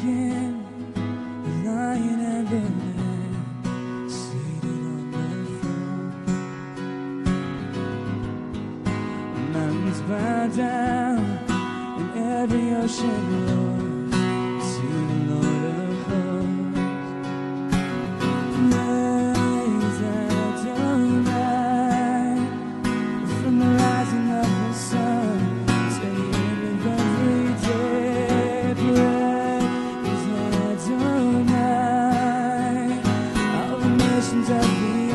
again, lying and on the. Mountains bow down, and every ocean roars. seasons of the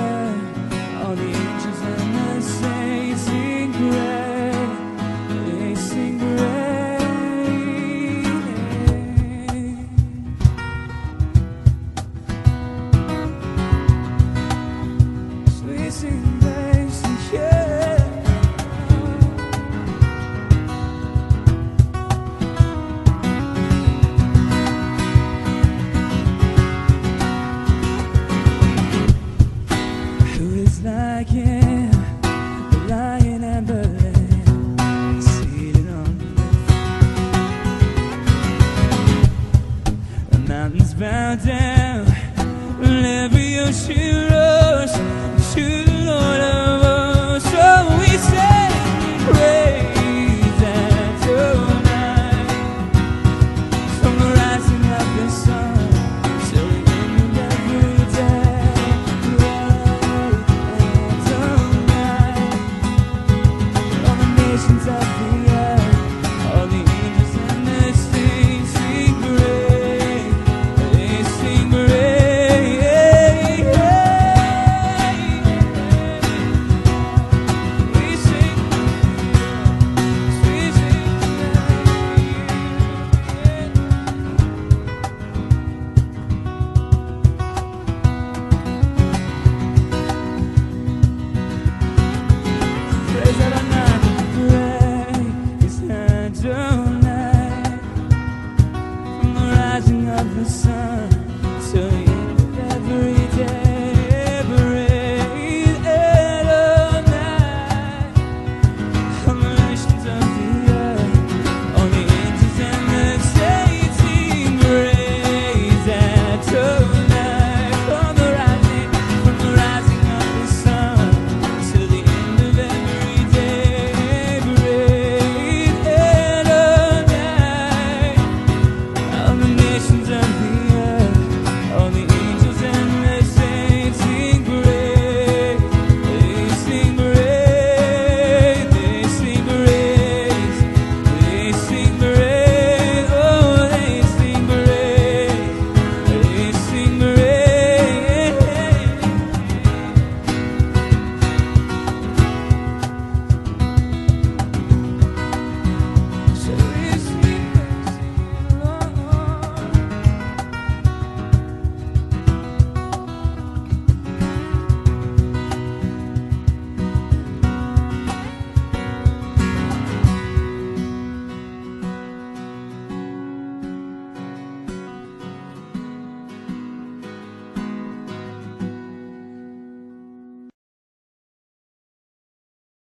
the lion and Berlin, sailing on the mountains bow down, and every ocean rolls. rising of the sun. So